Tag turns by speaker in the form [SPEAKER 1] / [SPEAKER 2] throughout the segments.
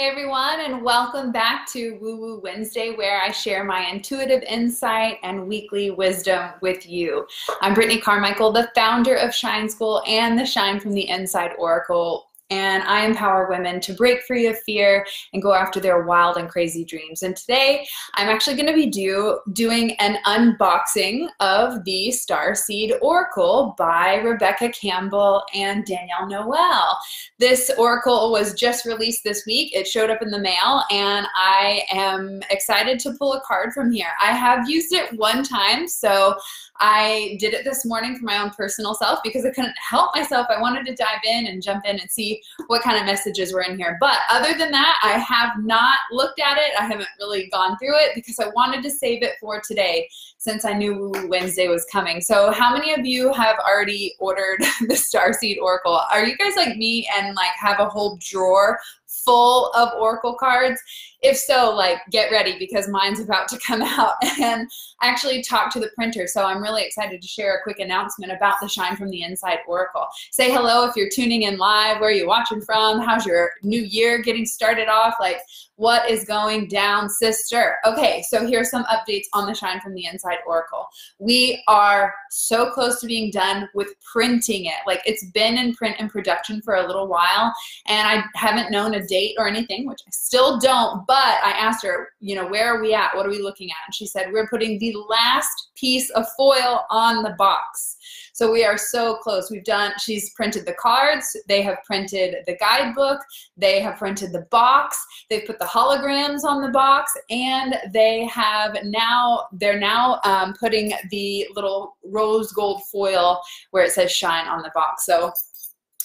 [SPEAKER 1] Hey everyone, and welcome back to Woo Woo Wednesday, where I share my intuitive insight and weekly wisdom with you. I'm Brittney Carmichael, the founder of Shine School and the Shine from the Inside Oracle and I empower women to break free of fear and go after their wild and crazy dreams. And today I'm actually going to be do, doing an unboxing of the Starseed Oracle by Rebecca Campbell and Danielle Noel. This oracle was just released this week. It showed up in the mail and I am excited to pull a card from here. I have used it one time, so I did it this morning for my own personal self because I couldn't help myself. I wanted to dive in and jump in and see what kind of messages were in here. But other than that, I have not looked at it. I haven't really gone through it because I wanted to save it for today since I knew Wednesday was coming. So how many of you have already ordered the Starseed Oracle? Are you guys like me and like have a whole drawer full of Oracle cards? If so, like get ready because mine's about to come out and actually talk to the printer. So I'm really excited to share a quick announcement about the Shine from the Inside Oracle. Say hello if you're tuning in live. Where are you watching from? How's your new year getting started off? Like what is going down, sister? Okay, so here's some updates on the Shine from the Inside Oracle. We are so close to being done with printing it. Like it's been in print and production for a little while, and I haven't known a date or anything, which I still don't, but I asked her, you know, where are we at? What are we looking at? And she said, we're putting the last piece of foil on the box. So we are so close. We've done, she's printed the cards, they have printed the guidebook, they have printed the box, they've put the holograms on the box, and they have now, they're now um, putting the little rose gold foil where it says shine on the box. So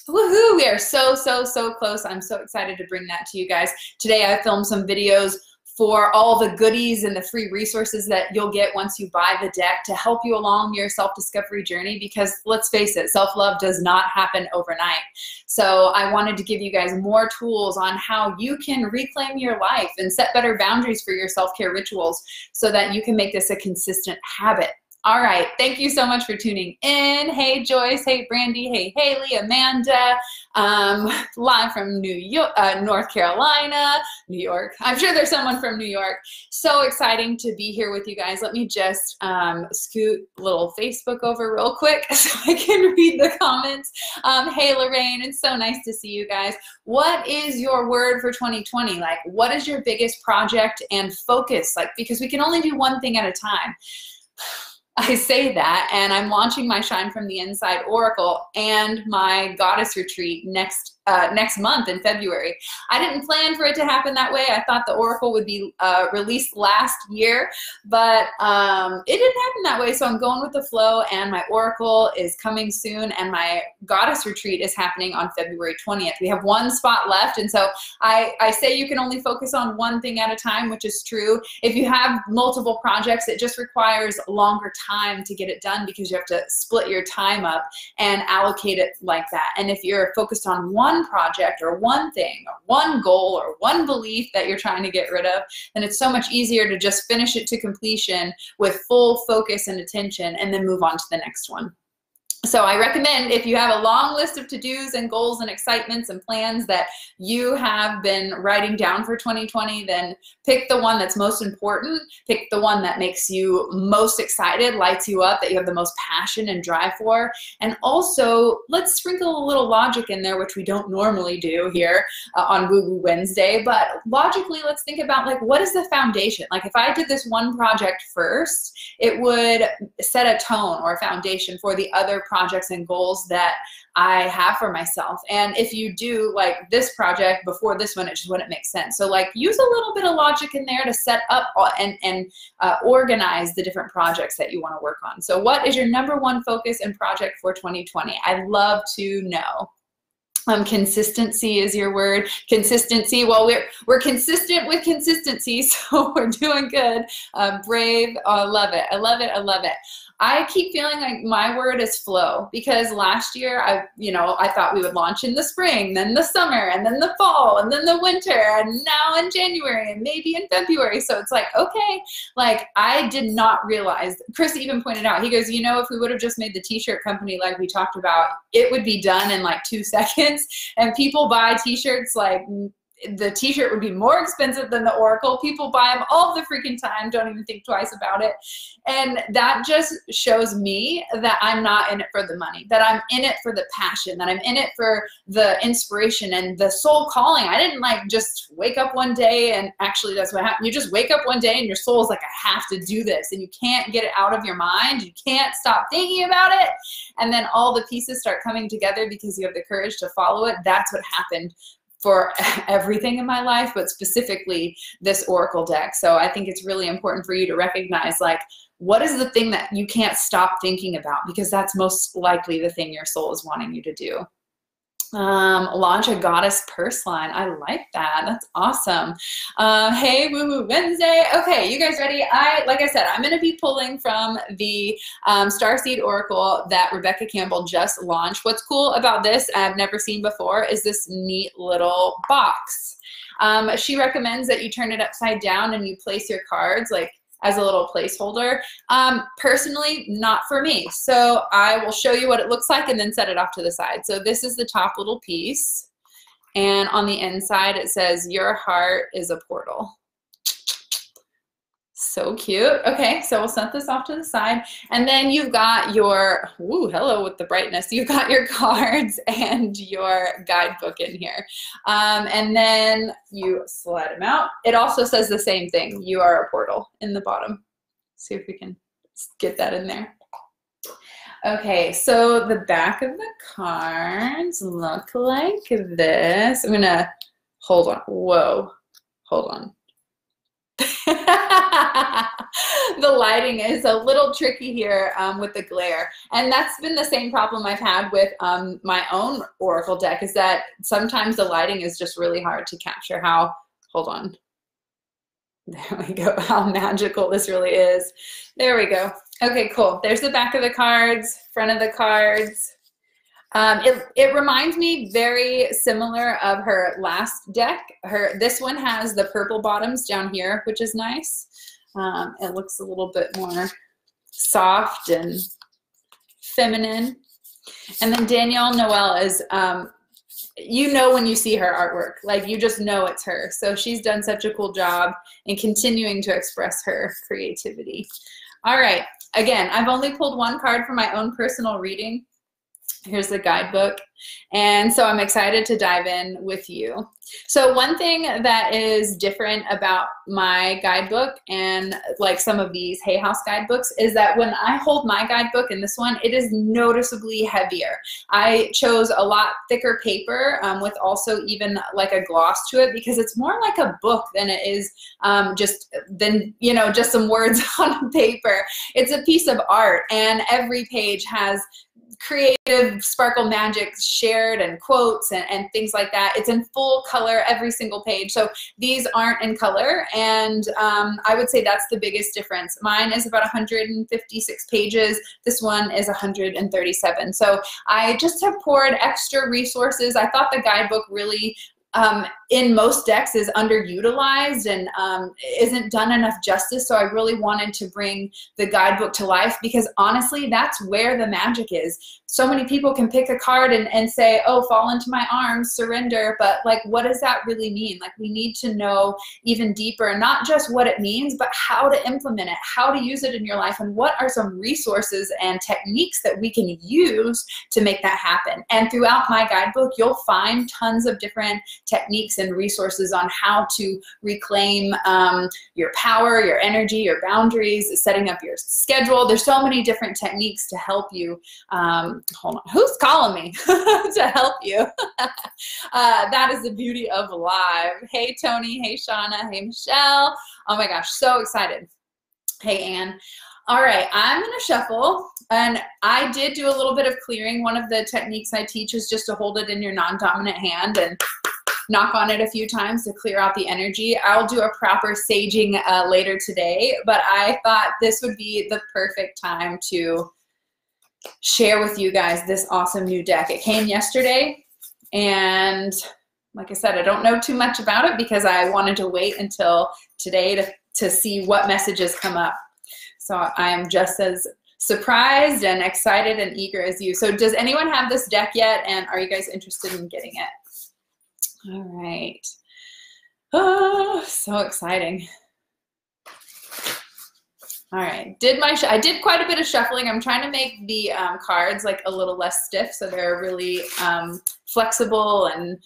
[SPEAKER 1] Woohoo! We are so, so, so close. I'm so excited to bring that to you guys. Today I filmed some videos for all the goodies and the free resources that you'll get once you buy the deck to help you along your self-discovery journey because let's face it self-love does not happen overnight so i wanted to give you guys more tools on how you can reclaim your life and set better boundaries for your self-care rituals so that you can make this a consistent habit all right. Thank you so much for tuning in. Hey, Joyce. Hey, Brandy. Hey, Haley, Amanda. Um, live from New York, uh, North Carolina, New York. I'm sure there's someone from New York. So exciting to be here with you guys. Let me just um, scoot little Facebook over real quick so I can read the comments. Um, hey, Lorraine. It's so nice to see you guys. What is your word for 2020? Like, what is your biggest project and focus? Like, because we can only do one thing at a time. I say that, and I'm launching my Shine from the Inside Oracle and my Goddess Retreat next uh, next month in February. I didn't plan for it to happen that way. I thought the Oracle would be uh, released last year, but um, it didn't happen that way. So I'm going with the flow, and my Oracle is coming soon, and my Goddess Retreat is happening on February 20th. We have one spot left, and so I, I say you can only focus on one thing at a time, which is true. If you have multiple projects, it just requires longer time to get it done because you have to split your time up and allocate it like that. And if you're focused on one one project or one thing or one goal or one belief that you're trying to get rid of, then it's so much easier to just finish it to completion with full focus and attention and then move on to the next one. So I recommend if you have a long list of to-dos and goals and excitements and plans that you have been writing down for 2020, then pick the one that's most important, pick the one that makes you most excited, lights you up, that you have the most passion and drive for. And also, let's sprinkle a little logic in there, which we don't normally do here uh, on Woo Woo Wednesday, but logically, let's think about like, what is the foundation? Like if I did this one project first, it would set a tone or a foundation for the other projects projects and goals that I have for myself. And if you do like this project before this one, it just wouldn't make sense. So like use a little bit of logic in there to set up and, and uh, organize the different projects that you want to work on. So what is your number one focus and project for 2020? I'd love to know. Um, consistency is your word. Consistency. Well, we're we're consistent with consistency, so we're doing good. Uh, brave. Oh, I love it. I love it. I love it. I keep feeling like my word is flow because last year I, you know, I thought we would launch in the spring, then the summer, and then the fall, and then the winter, and now in January, and maybe in February. So it's like, okay, like I did not realize. Chris even pointed out, he goes, you know, if we would have just made the t-shirt company like we talked about, it would be done in like two seconds. And people buy t-shirts like the t-shirt would be more expensive than the Oracle. People buy them all the freaking time, don't even think twice about it. And that just shows me that I'm not in it for the money, that I'm in it for the passion, that I'm in it for the inspiration and the soul calling. I didn't like just wake up one day and actually that's what happened. You just wake up one day and your soul's like, I have to do this. And you can't get it out of your mind. You can't stop thinking about it. And then all the pieces start coming together because you have the courage to follow it. That's what happened for everything in my life, but specifically this Oracle deck. So I think it's really important for you to recognize like, what is the thing that you can't stop thinking about? Because that's most likely the thing your soul is wanting you to do. Um, launch a goddess purse line. I like that. That's awesome. Uh, hey, Woo Woo Wednesday. Okay, you guys ready? I like I said, I'm going to be pulling from the um, Starseed Oracle that Rebecca Campbell just launched. What's cool about this, I've never seen before, is this neat little box. Um, she recommends that you turn it upside down and you place your cards like as a little placeholder. Um, personally, not for me. So I will show you what it looks like and then set it off to the side. So this is the top little piece. And on the inside, it says, your heart is a portal. So cute. Okay, so we'll set this off to the side. And then you've got your, ooh, hello with the brightness. You've got your cards and your guidebook in here. Um, and then you slide them out. It also says the same thing. You are a portal in the bottom. See if we can get that in there. Okay, so the back of the cards look like this. I'm gonna, hold on, whoa, hold on. the lighting is a little tricky here um, with the glare. And that's been the same problem I've had with um, my own Oracle deck is that sometimes the lighting is just really hard to capture how, hold on. There we go, how magical this really is. There we go. Okay, cool. There's the back of the cards, front of the cards. Um, it, it reminds me very similar of her last deck. Her This one has the purple bottoms down here, which is nice. Um, it looks a little bit more soft and feminine. And then Danielle Noel is, um, you know when you see her artwork, like you just know it's her. So she's done such a cool job in continuing to express her creativity. All right, again, I've only pulled one card for my own personal reading. Here's the guidebook. And so I'm excited to dive in with you. So one thing that is different about my guidebook and like some of these Hay House guidebooks is that when I hold my guidebook in this one, it is noticeably heavier. I chose a lot thicker paper um, with also even like a gloss to it because it's more like a book than it is um, just than you know just some words on paper. It's a piece of art and every page has creative sparkle magic shared and quotes and, and things like that. It's in full color every single page. So these aren't in color. And um, I would say that's the biggest difference. Mine is about 156 pages. This one is 137. So I just have poured extra resources. I thought the guidebook really um, in most decks is underutilized and um, isn't done enough justice. So I really wanted to bring the guidebook to life because honestly, that's where the magic is. So many people can pick a card and, and say, oh, fall into my arms, surrender. But like, what does that really mean? Like, we need to know even deeper, not just what it means, but how to implement it, how to use it in your life, and what are some resources and techniques that we can use to make that happen. And throughout my guidebook, you'll find tons of different techniques and resources on how to reclaim um, your power, your energy, your boundaries, setting up your schedule. There's so many different techniques to help you. Um, hold on, who's calling me to help you? uh, that is the beauty of live. Hey, Tony. Hey, Shauna. Hey, Michelle. Oh my gosh, so excited. Hey, Anne. All right, I'm gonna shuffle. And I did do a little bit of clearing. One of the techniques I teach is just to hold it in your non-dominant hand and knock on it a few times to clear out the energy. I'll do a proper saging uh, later today, but I thought this would be the perfect time to share with you guys this awesome new deck. It came yesterday, and like I said, I don't know too much about it because I wanted to wait until today to, to see what messages come up. So I am just as surprised and excited and eager as you. So does anyone have this deck yet? And are you guys interested in getting it? All right. Oh, so exciting. All right, did my, I did quite a bit of shuffling. I'm trying to make the um, cards like a little less stiff so they're really um, flexible and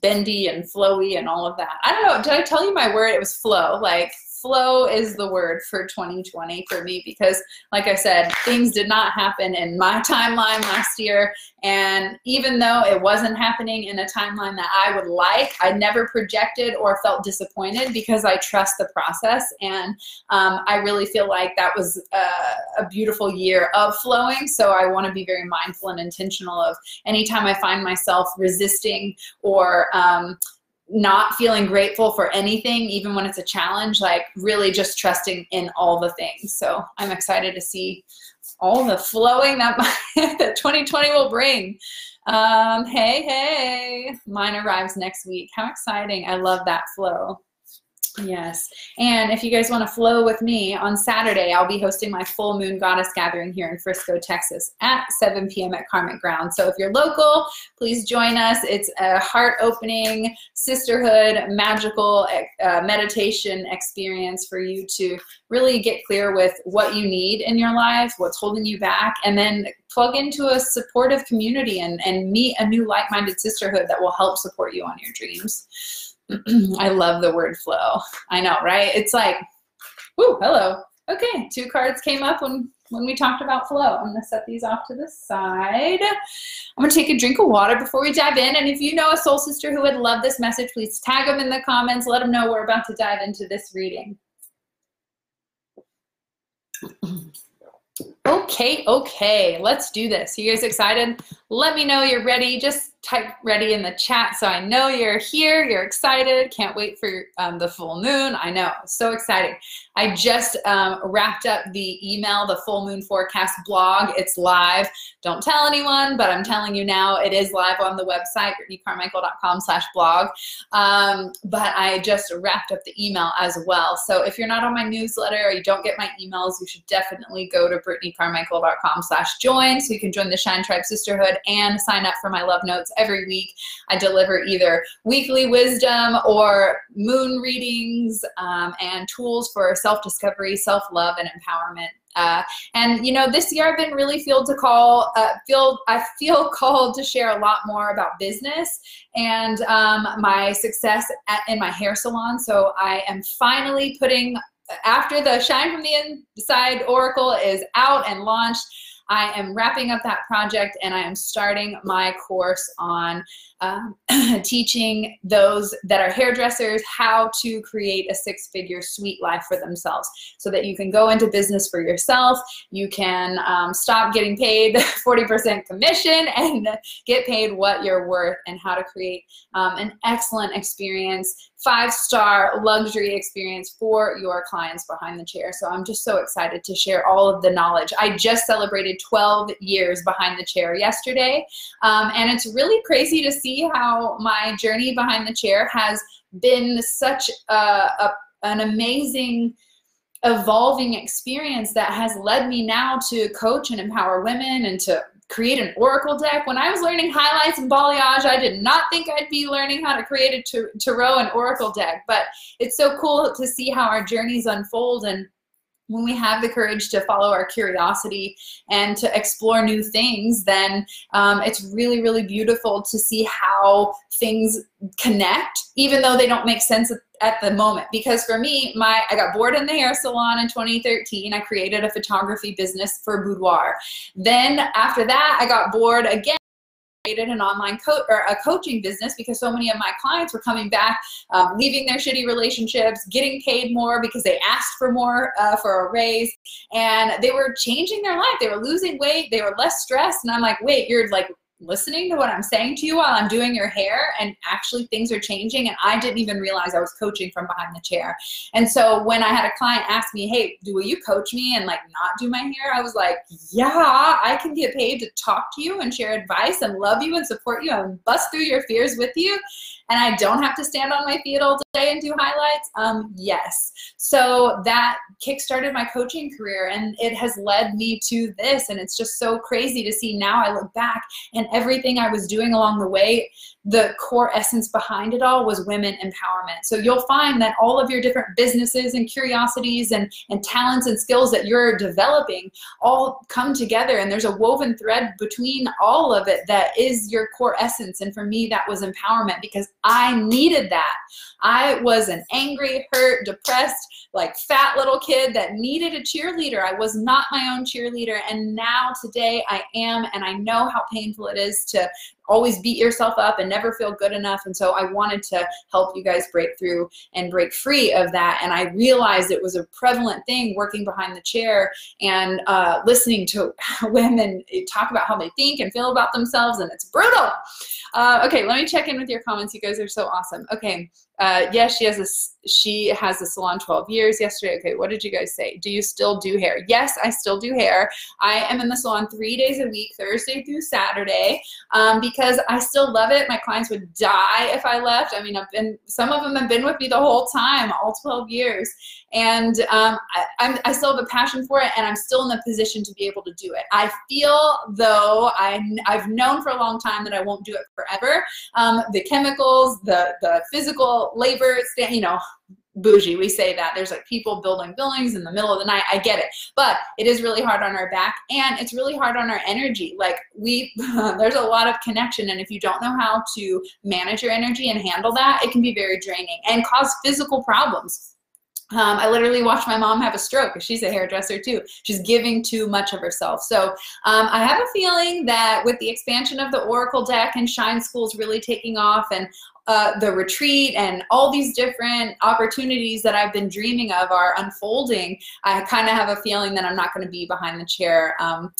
[SPEAKER 1] bendy and flowy and all of that. I don't know, did I tell you my word? It was flow, like flow is the word for 2020 for me because, like I said, things did not happen in my timeline last year. And even though it wasn't happening in a timeline that I would like, I never projected or felt disappointed because I trust the process. And um, I really feel like that was a, a beautiful year of flowing. So I want to be very mindful and intentional of anytime I find myself resisting or um, not feeling grateful for anything, even when it's a challenge, like really just trusting in all the things. So I'm excited to see all the flowing that, that 2020 will bring. Um, hey, hey, mine arrives next week. How exciting. I love that flow. Yes. And if you guys want to flow with me on Saturday, I'll be hosting my full moon goddess gathering here in Frisco, Texas at 7 p.m. at Karmic Ground. So if you're local, please join us. It's a heart opening, sisterhood, magical uh, meditation experience for you to really get clear with what you need in your life, what's holding you back, and then plug into a supportive community and, and meet a new like minded sisterhood that will help support you on your dreams. I love the word flow. I know, right? It's like, whoo, hello. Okay, two cards came up when, when we talked about flow. I'm gonna set these off to the side. I'm gonna take a drink of water before we dive in. And if you know a soul sister who would love this message, please tag them in the comments. Let them know we're about to dive into this reading. Okay, okay, let's do this. You guys excited? Let me know you're ready. Just type ready in the chat so I know you're here, you're excited, can't wait for um, the full moon. I know, so exciting. I just um, wrapped up the email, the full moon forecast blog. It's live. Don't tell anyone, but I'm telling you now, it is live on the website, brittneycarmichael.com slash blog. Um, but I just wrapped up the email as well. So if you're not on my newsletter or you don't get my emails, you should definitely go to brittneycarmichael.com slash join so you can join the Shine Tribe Sisterhood and sign up for my love notes every week. I deliver either weekly wisdom or moon readings um, and tools for self-discovery, self-love, and empowerment. Uh, and you know, this year I've been really feel to call, uh, feel I feel called to share a lot more about business and um, my success at, in my hair salon. So I am finally putting after the Shine from the Inside Oracle is out and launched. I am wrapping up that project and I am starting my course on um, teaching those that are hairdressers how to create a six figure sweet life for themselves so that you can go into business for yourself. You can um, stop getting paid 40% commission and get paid what you're worth and how to create um, an excellent experience, five star luxury experience for your clients behind the chair. So I'm just so excited to share all of the knowledge. I just celebrated 12 years behind the chair yesterday, um, and it's really crazy to see see how my journey behind the chair has been such a, a an amazing evolving experience that has led me now to coach and empower women and to create an oracle deck. When I was learning highlights and balayage, I did not think I'd be learning how to create a tarot and oracle deck, but it's so cool to see how our journeys unfold and when we have the courage to follow our curiosity and to explore new things, then um, it's really, really beautiful to see how things connect, even though they don't make sense at the moment. Because for me, my I got bored in the hair salon in 2013. I created a photography business for boudoir. Then after that, I got bored again created an online coach or a coaching business because so many of my clients were coming back, um, leaving their shitty relationships, getting paid more because they asked for more uh, for a raise, and they were changing their life. They were losing weight. They were less stressed. And I'm like, wait, you're like listening to what I'm saying to you while I'm doing your hair and actually things are changing and I didn't even realize I was coaching from behind the chair. And so when I had a client ask me, "Hey, do will you coach me and like not do my hair?" I was like, "Yeah, I can get paid to talk to you and share advice and love you and support you and bust through your fears with you." And I don't have to stand on my feet all day and do highlights? Um, yes. So that kickstarted my coaching career and it has led me to this. And it's just so crazy to see now I look back and everything I was doing along the way the core essence behind it all was women empowerment. So you'll find that all of your different businesses and curiosities and, and talents and skills that you're developing all come together and there's a woven thread between all of it that is your core essence. And for me, that was empowerment because I needed that. I was an angry, hurt, depressed, like fat little kid that needed a cheerleader. I was not my own cheerleader. And now today I am, and I know how painful it is to always beat yourself up and never feel good enough. And so I wanted to help you guys break through and break free of that. And I realized it was a prevalent thing working behind the chair and uh, listening to women talk about how they think and feel about themselves. And it's brutal. Uh, okay, let me check in with your comments. You guys are so awesome. Okay, uh, yes, she has a she has a salon 12 years. Yesterday, okay, what did you guys say? Do you still do hair? Yes, I still do hair. I am in the salon three days a week, Thursday through Saturday, um, because I still love it. My clients would die if I left. I mean, I've been some of them have been with me the whole time, all 12 years, and um, I, I still have a passion for it, and I'm still in the position to be able to do it. I feel though I I've known for a long time that I won't do it forever. Um, the chemicals, the the physical labor, you know, bougie. We say that there's like people building buildings in the middle of the night. I get it, but it is really hard on our back and it's really hard on our energy. Like we, there's a lot of connection. And if you don't know how to manage your energy and handle that, it can be very draining and cause physical problems. Um, I literally watched my mom have a stroke. She's a hairdresser too. She's giving too much of herself. So um, I have a feeling that with the expansion of the Oracle deck and Shine Schools really taking off and uh, the retreat and all these different opportunities that I've been dreaming of are unfolding, I kind of have a feeling that I'm not going to be behind the chair um,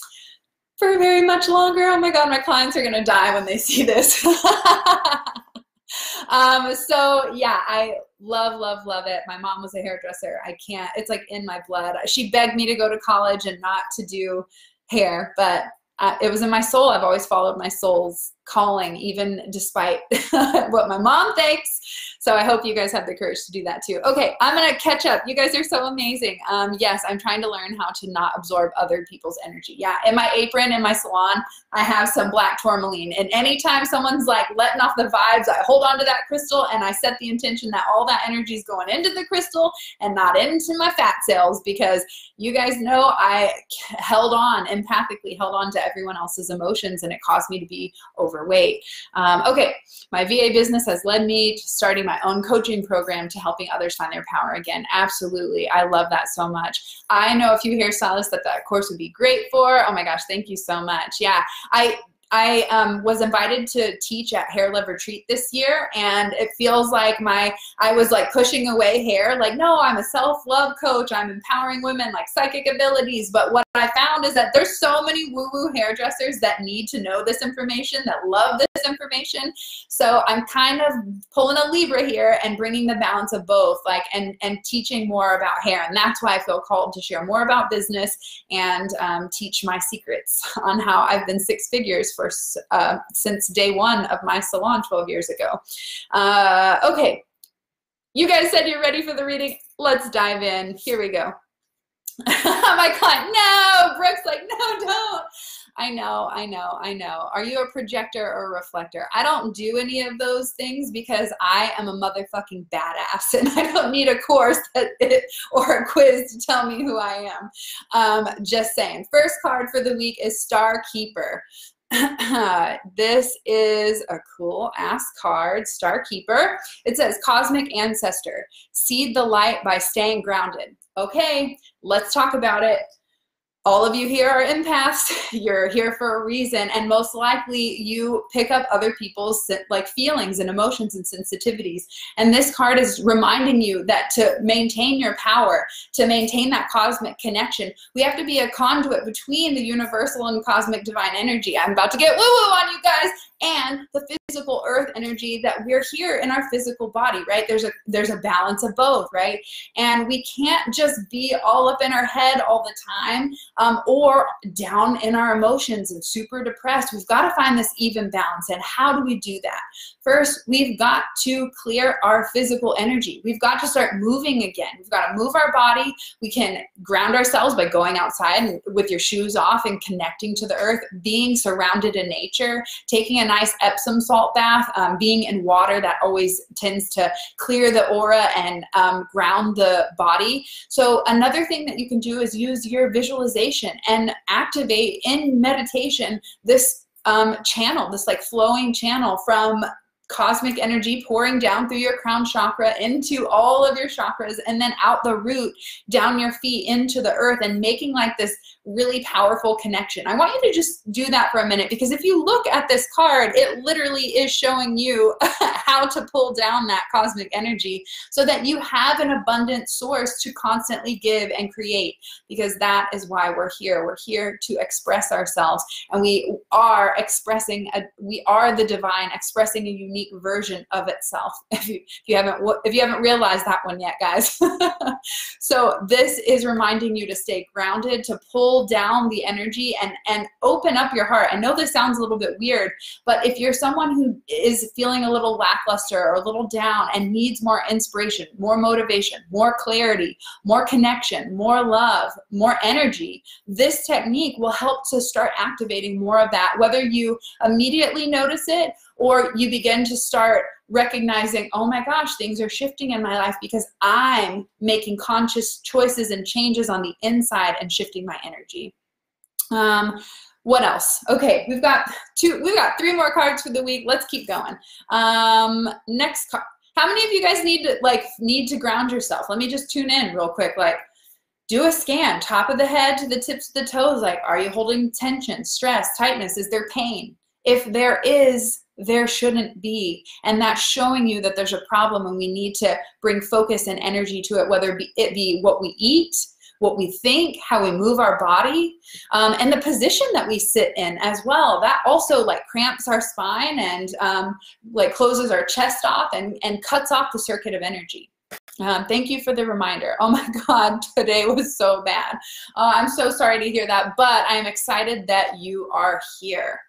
[SPEAKER 1] for very much longer. Oh my God, my clients are going to die when they see this. um, so yeah, I love, love, love it. My mom was a hairdresser. I can't, it's like in my blood. She begged me to go to college and not to do hair, but uh, it was in my soul. I've always followed my soul's calling, even despite what my mom thinks. So I hope you guys have the courage to do that too. Okay, I'm gonna catch up. You guys are so amazing. Um, yes, I'm trying to learn how to not absorb other people's energy. Yeah, in my apron in my salon, I have some black tourmaline. And anytime someone's like letting off the vibes, I hold on to that crystal and I set the intention that all that energy is going into the crystal and not into my fat cells because you guys know I held on empathically, held on to everyone else's emotions and it caused me to be overweight. Um, okay, my VA business has led me to starting my own coaching program to helping others find their power again. Absolutely. I love that so much. I know a few hairstylists that that course would be great for. Oh my gosh, thank you so much. Yeah, I I um, was invited to teach at Hair Love Retreat this year, and it feels like my I was like pushing away hair. Like, no, I'm a self love coach. I'm empowering women, like psychic abilities. But what I found is that there's so many woo woo hairdressers that need to know this information, that love this information. So I'm kind of pulling a Libra here and bringing the balance of both, like and and teaching more about hair, and that's why I feel called to share more about business and um, teach my secrets on how I've been six figures for uh, since day one of my salon 12 years ago. Uh, okay, you guys said you're ready for the reading. Let's dive in. Here we go. my client, no, Brooke's like, no, don't. I know, I know, I know. Are you a projector or a reflector? I don't do any of those things because I am a motherfucking badass and I don't need a course it, or a quiz to tell me who I am. Um, just saying. First card for the week is Star Keeper. this is a cool ass card, Star Keeper. It says Cosmic Ancestor, seed the light by staying grounded. Okay, let's talk about it. All of you here are empaths. You're here for a reason and most likely you pick up other people's like feelings and emotions and sensitivities. And this card is reminding you that to maintain your power to maintain that cosmic connection we have to be a conduit between the universal and cosmic divine energy. I'm about to get woo woo on you guys and the physical earth energy that we're here in our physical body right? There's a there's a balance of both right? And we can't just be all up in our head all the time um, or down in our emotions and super depressed. We've got to find this even balance and how do we do that? First we've got to clear our physical energy. We've got to start moving again. We've got to move our body. We can ground ourselves by going outside with your shoes off and connecting to the earth being surrounded in nature taking a nice epsom salt salt bath, um, being in water that always tends to clear the aura and um, ground the body. So another thing that you can do is use your visualization and activate in meditation this um, channel, this like flowing channel from cosmic energy pouring down through your crown chakra into all of your chakras and then out the root down your feet into the earth and making like this really powerful connection. I want you to just do that for a minute because if you look at this card, it literally is showing you how to pull down that cosmic energy so that you have an abundant source to constantly give and create because that is why we're here. We're here to express ourselves and we are expressing, a, we are the divine expressing a unique version of itself. If you, if you haven't, if you haven't realized that one yet, guys. so this is reminding you to stay grounded, to pull pull down the energy and and open up your heart. I know this sounds a little bit weird, but if you're someone who is feeling a little lackluster or a little down and needs more inspiration, more motivation, more clarity, more connection, more love, more energy, this technique will help to start activating more of that whether you immediately notice it or you begin to start recognizing, oh my gosh, things are shifting in my life because I'm making conscious choices and changes on the inside and shifting my energy. Um, what else? Okay, we've got two, we've got three more cards for the week. Let's keep going. Um, next card. How many of you guys need to like need to ground yourself? Let me just tune in real quick. Like, do a scan, top of the head to the tips of the toes. Like, are you holding tension, stress, tightness? Is there pain? If there is, there shouldn't be. And that's showing you that there's a problem and we need to bring focus and energy to it, whether it be what we eat, what we think, how we move our body, um, and the position that we sit in as well. That also like cramps our spine and um, like closes our chest off and, and cuts off the circuit of energy. Um, thank you for the reminder. Oh my God, today was so bad. Uh, I'm so sorry to hear that, but I'm excited that you are here.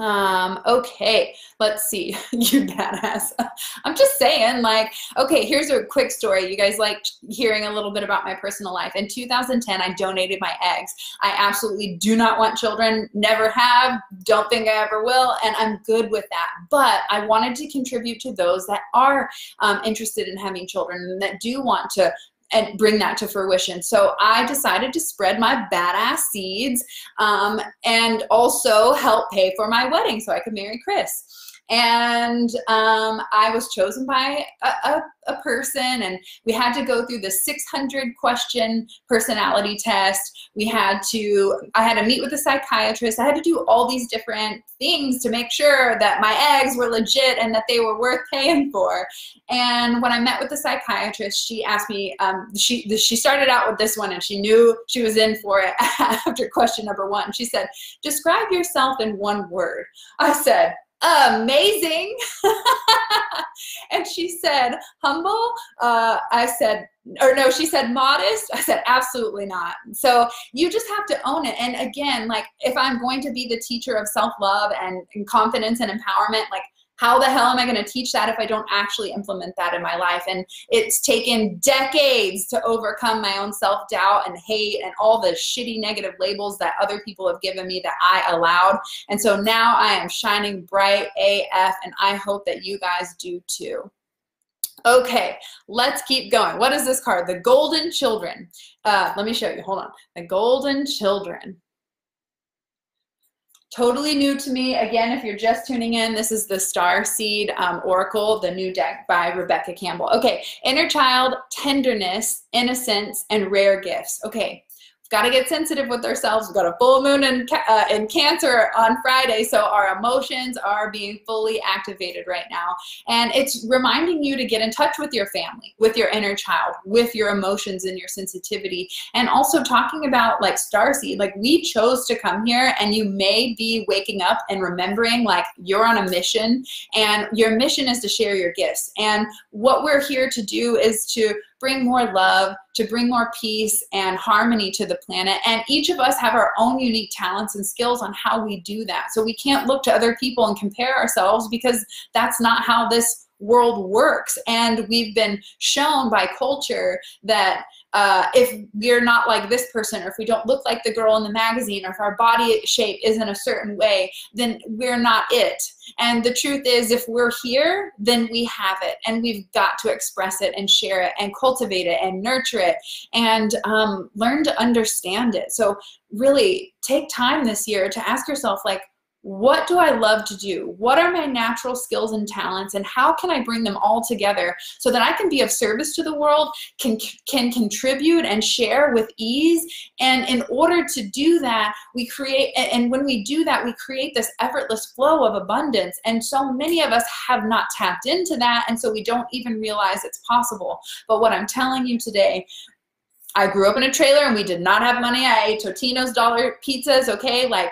[SPEAKER 1] Um, okay, let's see. you badass. I'm just saying, like, okay, here's a quick story. You guys like hearing a little bit about my personal life. In 2010, I donated my eggs. I absolutely do not want children, never have, don't think I ever will, and I'm good with that. But I wanted to contribute to those that are um, interested in having children and that do want to and bring that to fruition. So I decided to spread my badass seeds um, and also help pay for my wedding so I could marry Chris. And um, I was chosen by a, a, a, person, and we had to go through the 600 question personality test. We had to, I had to meet with a psychiatrist. I had to do all these different things to make sure that my eggs were legit and that they were worth paying for. And when I met with the psychiatrist, she asked me, um, she, she started out with this one and she knew she was in for it after question number one. She said, Describe yourself in one word. I said, amazing. and she said, humble. Uh, I said, or no, she said modest. I said, absolutely not. So you just have to own it. And again, like if I'm going to be the teacher of self love and, and confidence and empowerment, like how the hell am I going to teach that if I don't actually implement that in my life? And it's taken decades to overcome my own self doubt and hate and all the shitty negative labels that other people have given me that I allowed. And so now I am shining bright AF, and I hope that you guys do too. Okay, let's keep going. What is this card? The Golden Children. Uh, let me show you. Hold on. The Golden Children totally new to me. Again, if you're just tuning in, this is the Starseed um, Oracle, the new deck by Rebecca Campbell. Okay, inner child, tenderness, innocence, and rare gifts. Okay, got to get sensitive with ourselves. We've got a full moon in, uh, in Cancer on Friday, so our emotions are being fully activated right now. And it's reminding you to get in touch with your family, with your inner child, with your emotions and your sensitivity, and also talking about like starseed. Like we chose to come here, and you may be waking up and remembering like you're on a mission, and your mission is to share your gifts. And what we're here to do is to bring more love, to bring more peace and harmony to the planet. And each of us have our own unique talents and skills on how we do that. So we can't look to other people and compare ourselves because that's not how this world works. And we've been shown by culture that uh, if we're not like this person, or if we don't look like the girl in the magazine, or if our body shape isn't a certain way, then we're not it. And the truth is, if we're here, then we have it, and we've got to express it and share it and cultivate it and nurture it and um, learn to understand it. So, really take time this year to ask yourself, like, what do I love to do? What are my natural skills and talents and how can I bring them all together so that I can be of service to the world, can can contribute and share with ease and in order to do that, we create and when we do that, we create this effortless flow of abundance and so many of us have not tapped into that and so we don't even realize it's possible. But what I'm telling you today I grew up in a trailer and we did not have money. I ate Totino's dollar pizzas, okay? Like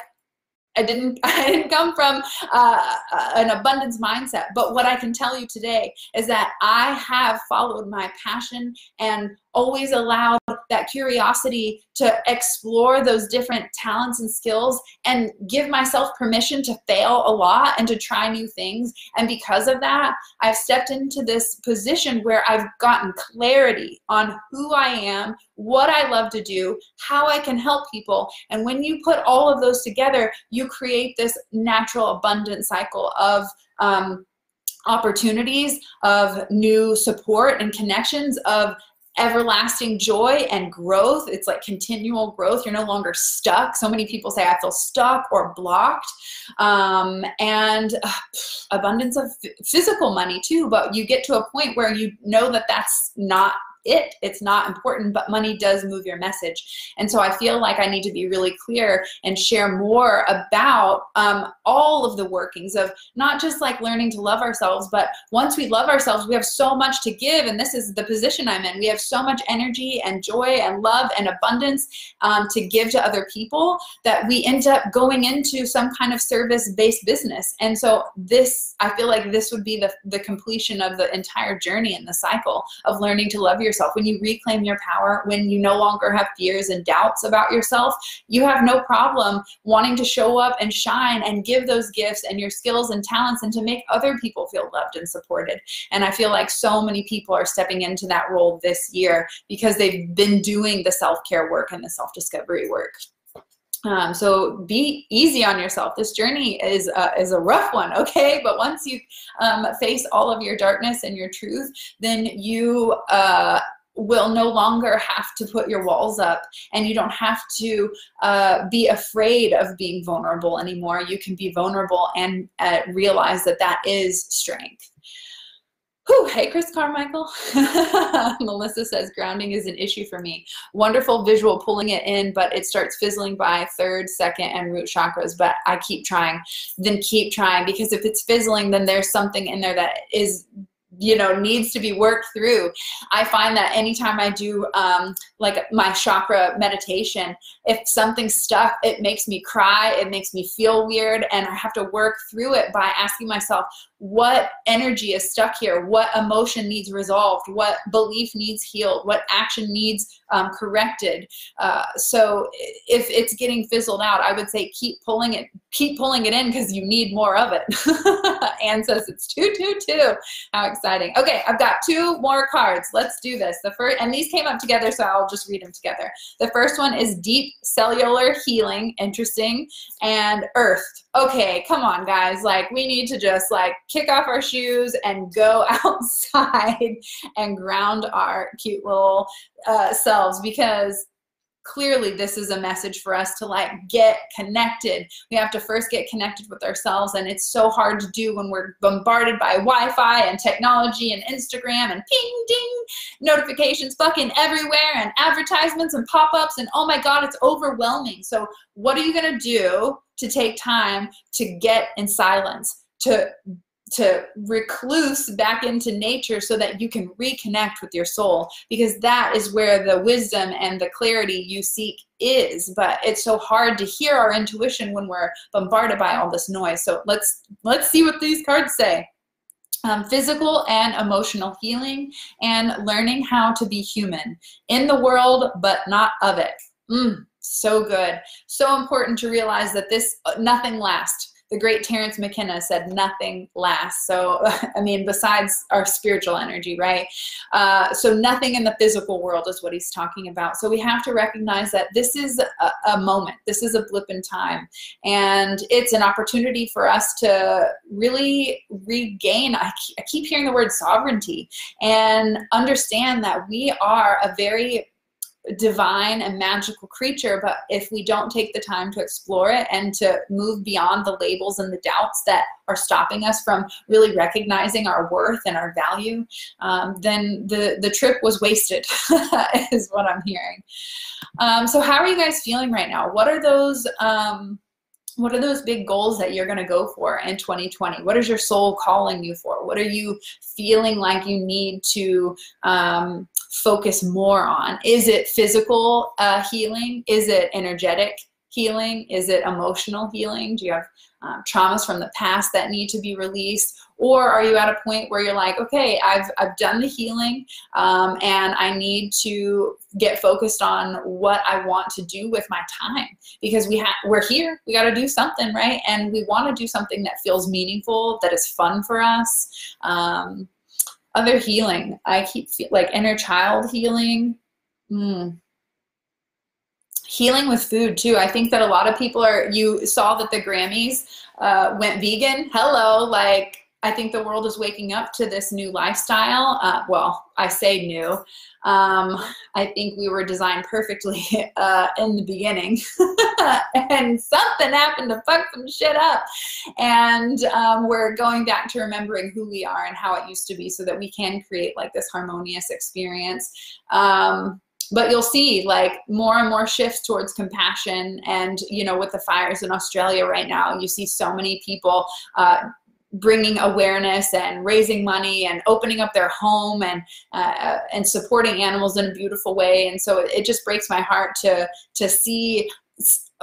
[SPEAKER 1] I didn't I didn't come from uh, an abundance mindset. But what I can tell you today is that I have followed my passion and always allowed that curiosity to explore those different talents and skills and give myself permission to fail a lot and to try new things. And because of that, I've stepped into this position where I've gotten clarity on who I am, what I love to do, how I can help people. And when you put all of those together, you create this natural abundant cycle of um, opportunities, of new support and connections, of everlasting joy and growth. It's like continual growth. You're no longer stuck. So many people say, I feel stuck or blocked. Um, and uh, abundance of physical money too. But you get to a point where you know that that's not it. It's not important, but money does move your message. And so I feel like I need to be really clear and share more about um, all of the workings of not just like learning to love ourselves, but once we love ourselves, we have so much to give. And this is the position I'm in. We have so much energy and joy and love and abundance um, to give to other people that we end up going into some kind of service based business. And so this, I feel like this would be the, the completion of the entire journey in the cycle of learning to love yourself, when you reclaim your power, when you no longer have fears and doubts about yourself, you have no problem wanting to show up and shine and give those gifts and your skills and talents and to make other people feel loved and supported. And I feel like so many people are stepping into that role this year because they've been doing the self care work and the self discovery work. Um, so be easy on yourself. This journey is uh, is a rough one, okay? But once you um, face all of your darkness and your truth, then you uh, will no longer have to put your walls up, and you don't have to uh, be afraid of being vulnerable anymore. You can be vulnerable and uh, realize that that is strength. Whew, hey, Chris Carmichael. Melissa says grounding is an issue for me. Wonderful visual pulling it in, but it starts fizzling by third, second, and root chakras. But I keep trying. Then keep trying because if it's fizzling, then there's something in there that is you know needs to be worked through i find that anytime i do um, like my chakra meditation if something's stuck it makes me cry it makes me feel weird and i have to work through it by asking myself what energy is stuck here what emotion needs resolved what belief needs healed what action needs um, corrected. Uh, so if it's getting fizzled out i would say keep pulling it keep pulling it in because you need more of it. Anne says it's two two two. How exciting. Okay i've got two more cards. Let's do this. The first and these came up together so i'll just read them together. The first one is deep cellular healing. Interesting. And earth. Okay come on guys. Like we need to just like kick off our shoes and go outside and ground our cute little uh, selves because clearly this is a message for us to like get connected. We have to first get connected with ourselves and it's so hard to do when we're bombarded by wi-fi and technology and instagram and ping ding notifications fucking everywhere and advertisements and pop-ups and oh my god it's overwhelming. So what are you going to do to take time to get in silence to to recluse back into nature so that you can reconnect with your soul because that is where the wisdom and the clarity you seek is. But it's so hard to hear our intuition when we're bombarded by all this noise. So let's let's see what these cards say. Um, physical and emotional healing and learning how to be human in the world but not of it. Mm, so good. So important to realize that this uh, nothing lasts the great Terence McKenna said, nothing lasts. So, I mean, besides our spiritual energy, right? Uh, so, nothing in the physical world is what he's talking about. So, we have to recognize that this is a, a moment, this is a blip in time. And it's an opportunity for us to really regain, I keep hearing the word sovereignty, and understand that we are a very divine and magical creature, but if we don't take the time to explore it and to move beyond the labels and the doubts that are stopping us from really recognizing our worth and our value, um, then the, the trip was wasted, is what I'm hearing. Um, so, how are you guys feeling right now? What are those? Um, what are those big goals that you're going to go for in 2020 what is your soul calling you for what are you feeling like you need to um, focus more on? Is it physical uh, healing? Is it energetic healing? Is it emotional healing? Do you have um, traumas from the past that need to be released? Or are you at a point where you're like, okay, I've, I've done the healing um, and I need to get focused on what I want to do with my time because we have we're here, we got to do something, right? And we want to do something that feels meaningful, that is fun for us. Um, other healing. I keep feel, like inner child healing. Mm. Healing with food too. I think that a lot of people are. You saw that the Grammys uh, went vegan. Hello, like I think the world is waking up to this new lifestyle. Uh, well, I say new. Um, I think we were designed perfectly uh, in the beginning, and something happened to fuck some shit up. And um, we're going back to remembering who we are and how it used to be, so that we can create like this harmonious experience. Um, but you'll see like more and more shifts towards compassion and you know with the fires in australia right now you see so many people uh, bringing awareness and raising money and opening up their home and uh, and supporting animals in a beautiful way. And so it, it just breaks my heart to to see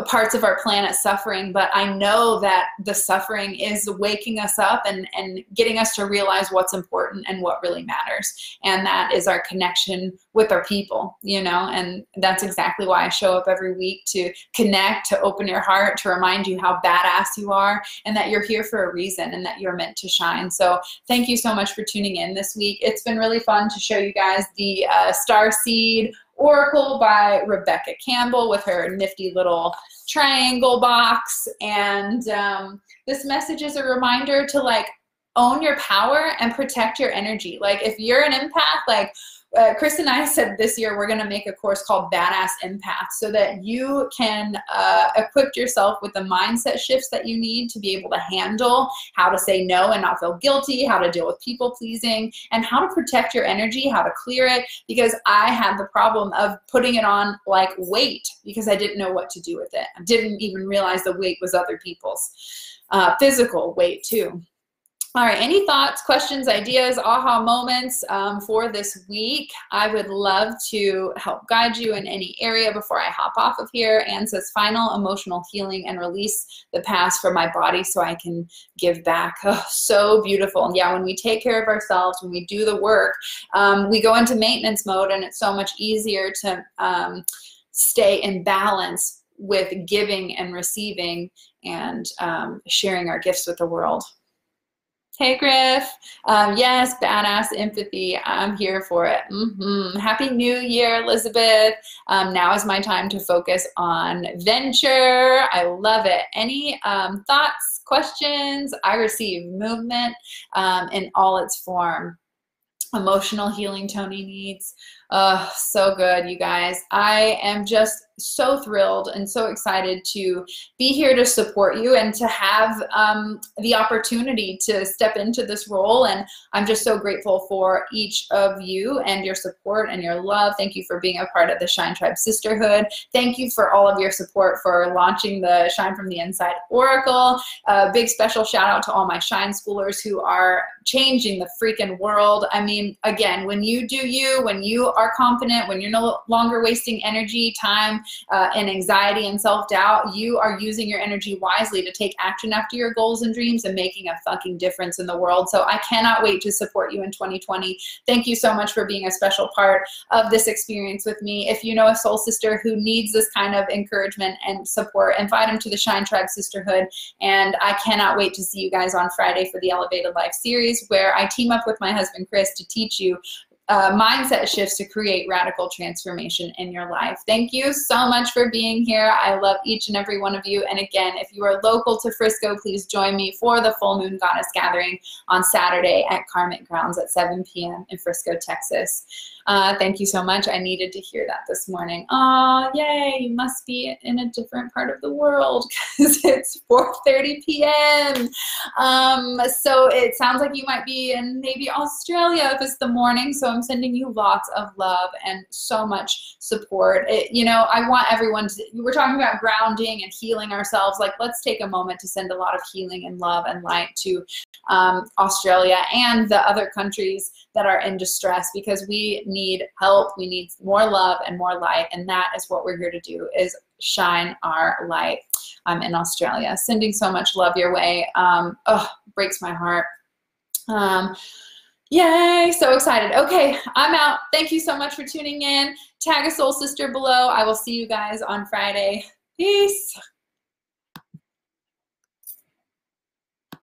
[SPEAKER 1] parts of our planet suffering, but I know that the suffering is waking us up and, and getting us to realize what's important and what really matters. And that is our connection with our people, you know, and that's exactly why I show up every week to connect, to open your heart, to remind you how badass you are and that you're here for a reason and that you're meant to shine. So thank you so much for tuning in this week. It's been really fun to show you guys the uh, Starseed Oracle by Rebecca Campbell with her nifty little triangle box. And um, this message is a reminder to like own your power and protect your energy. Like if you're an empath, like uh, Chris and I said this year we're going to make a course called Badass Empath so that you can uh, equip yourself with the mindset shifts that you need to be able to handle how to say no and not feel guilty, how to deal with people pleasing, and how to protect your energy, how to clear it. Because I had the problem of putting it on like weight because I didn't know what to do with it. I didn't even realize the weight was other people's. Uh, physical weight too. All right, any thoughts, questions, ideas, aha moments um, for this week? I would love to help guide you in any area before I hop off of here. Anne says, final emotional healing and release the past from my body so I can give back. Oh, so beautiful. Yeah, when we take care of ourselves, when we do the work, um, we go into maintenance mode and it's so much easier to um, stay in balance with giving and receiving and um, sharing our gifts with the world. Hey, Griff. Um, yes, badass empathy. I'm here for it. Mm-hmm. Happy New Year, Elizabeth. Um, now is my time to focus on venture. I love it. Any um, thoughts, questions? I receive movement um, in all its form. Emotional healing Tony needs. Oh, so good, you guys. I am just so thrilled and so excited to be here to support you and to have um, the opportunity to step into this role. And I'm just so grateful for each of you and your support and your love. Thank you for being a part of the Shine Tribe Sisterhood. Thank you for all of your support for launching the Shine from the Inside Oracle. A big special shout out to all my Shine Schoolers who are changing the freaking world. I mean, again, when you do you, when you are confident, when you're no longer wasting energy, time, uh, in anxiety and self-doubt, you are using your energy wisely to take action after your goals and dreams and making a fucking difference in the world. So I cannot wait to support you in 2020. Thank you so much for being a special part of this experience with me. If you know a soul sister who needs this kind of encouragement and support, invite them to the Shine Tribe Sisterhood. And I cannot wait to see you guys on Friday for the Elevated Life series where I team up with my husband Chris to teach you uh, mindset shifts to create radical transformation in your life. Thank you so much for being here. I love each and every one of you. And again, if you are local to Frisco, please join me for the Full Moon Goddess Gathering on Saturday at Karmic Grounds at 7 p.m. in Frisco, Texas. Uh, thank you so much. I needed to hear that this morning. Oh, yay, you must be in a different part of the world because it's 4.30 p.m. Um, so it sounds like you might be in maybe Australia if it's the morning. So I'm sending you lots of love and so much support. It, you know, I want everyone to, we're talking about grounding and healing ourselves. Like, let's take a moment to send a lot of healing and love and light to um, Australia and the other countries that are in distress because we need help. We need more love and more light. And that is what we're here to do is shine our light. I'm in Australia. Sending so much love your way. Um, oh, breaks my heart. Um, Yay, so excited. Okay, I'm out. Thank you so much for tuning in. Tag a soul sister below. I will see you guys on Friday. Peace.